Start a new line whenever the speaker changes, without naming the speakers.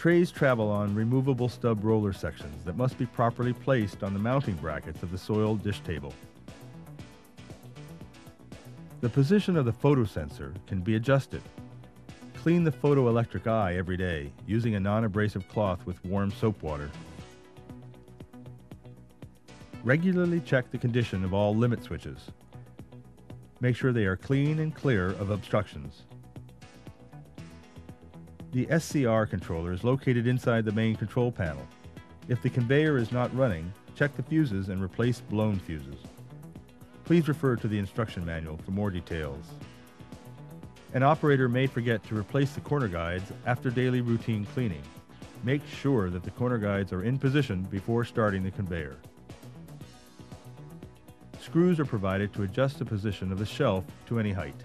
Trays travel on removable stub roller sections that must be properly placed on the mounting brackets of the soiled dish table. The position of the photosensor can be adjusted. Clean the photoelectric eye every day using a non-abrasive cloth with warm soap water. Regularly check the condition of all limit switches. Make sure they are clean and clear of obstructions. The SCR controller is located inside the main control panel. If the conveyor is not running, check the fuses and replace blown fuses. Please refer to the instruction manual for more details. An operator may forget to replace the corner guides after daily routine cleaning. Make sure that the corner guides are in position before starting the conveyor. Screws are provided to adjust the position of the shelf to any height.